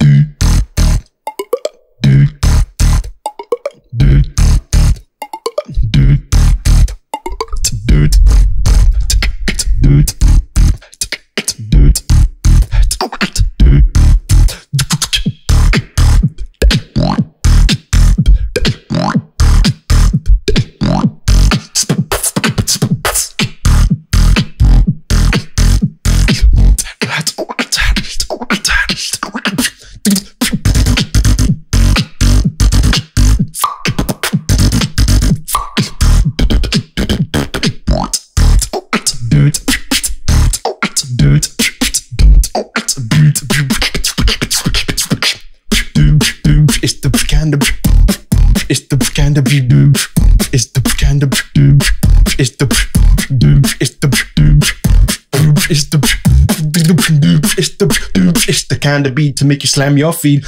Dude. It's the kind of it's the kind of it's the kind of it's the it's the it's the it's the it's the kind of beat to make you slam your feet